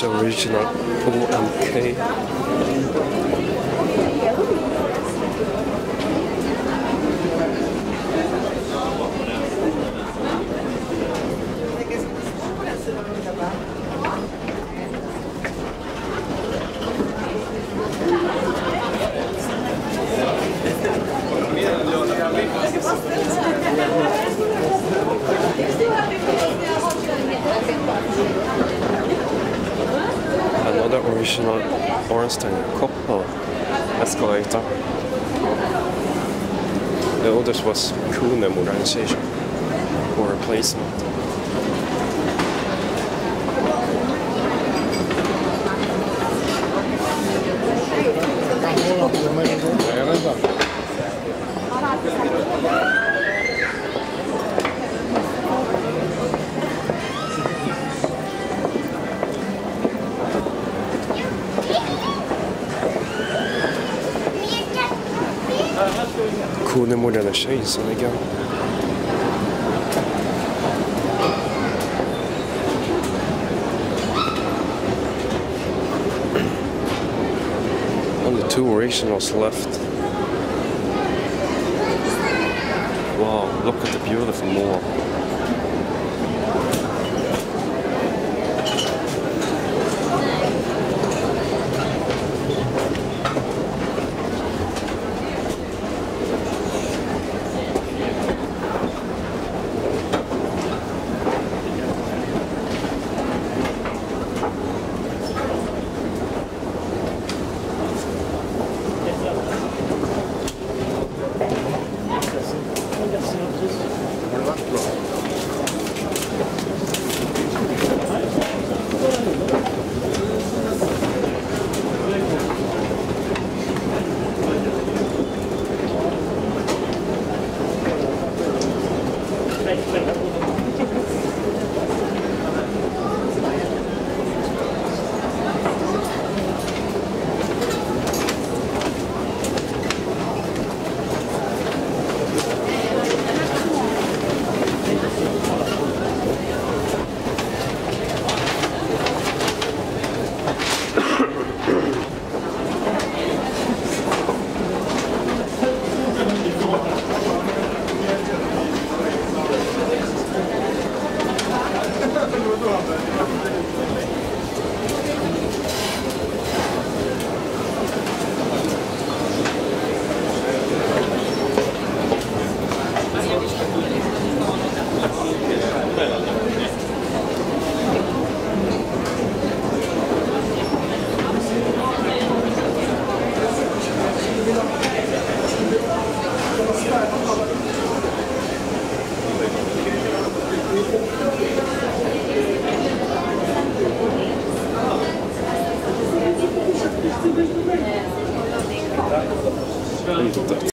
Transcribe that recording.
Original O&K. Another original Orenstein Koppel escalator. The others was KONE modernization or replacement. KONE modernization again. Only two originals left. Wow, look at the beautiful mall. importante.